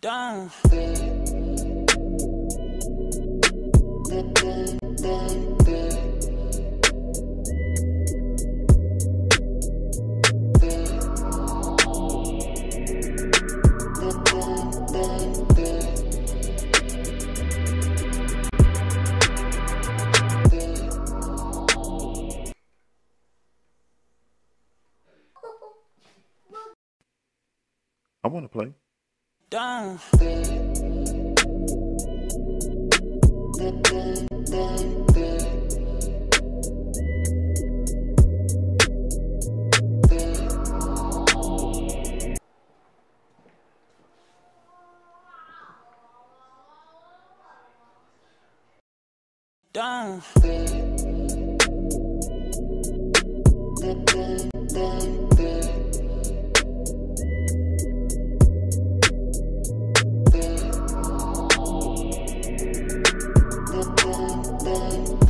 Done. I want to play. Done. Done. back.